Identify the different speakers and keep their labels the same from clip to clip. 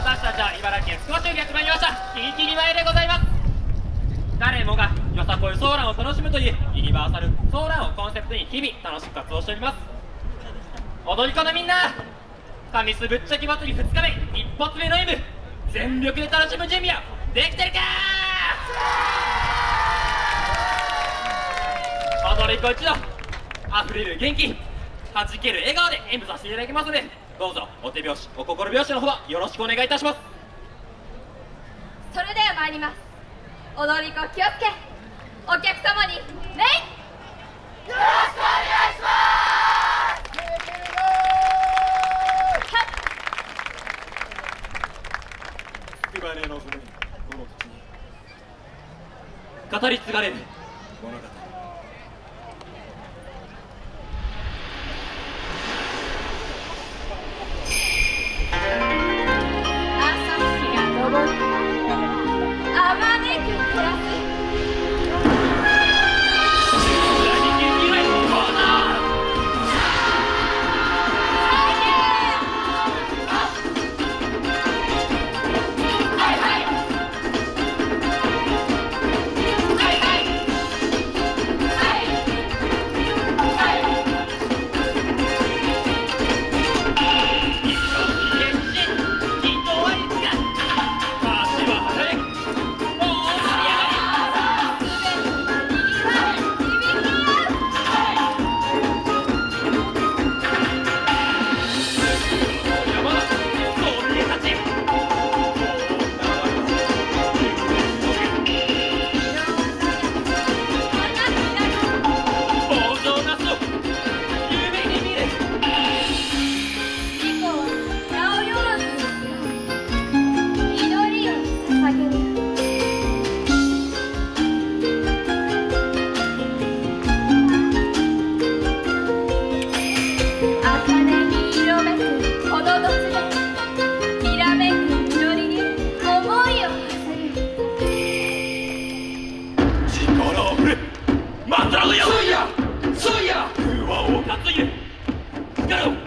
Speaker 1: 私たちは茨城県少しにやってまいりましたキリキリ前でございます誰もがよさこいソーランを楽しむというユニバーサルソーランをコンセプトに日々楽しく活動しております踊り子のみんな神栖ぶっちゃけ祭り2日目一発目の M 全力で楽しむ準備はできてるか踊り子一同あふれる元気はじける笑顔で演舞させていただきますのでどうぞお手拍子お心拍子のほどよろしくお願いいたします。
Speaker 2: それでは参ります。踊り子気をつけお客様に礼よろしくお願いします。
Speaker 1: つくばねのずめこの土に語り継がれる物語力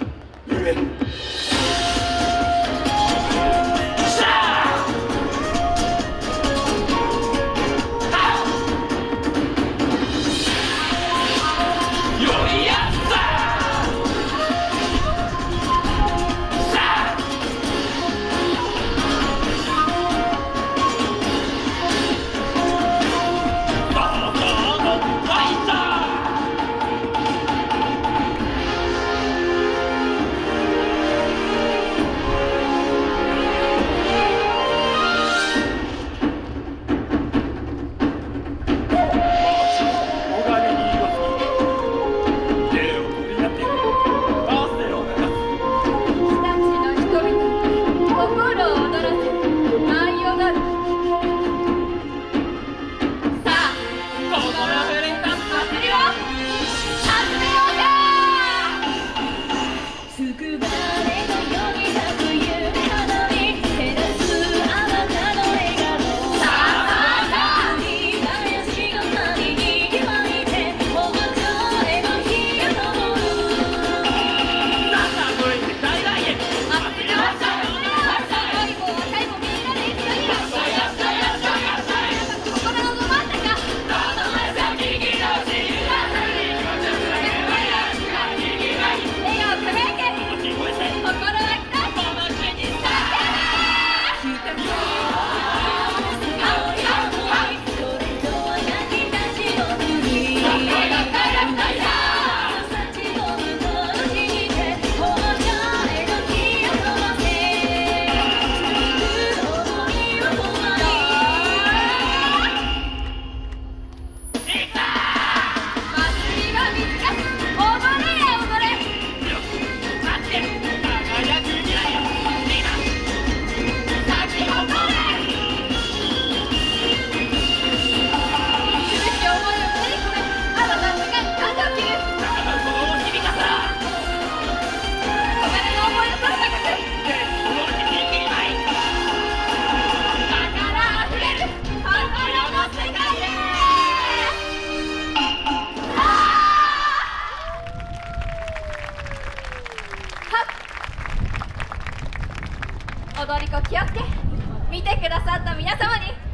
Speaker 2: 踊り
Speaker 3: 子
Speaker 2: 気をつけ。見てくださった皆様に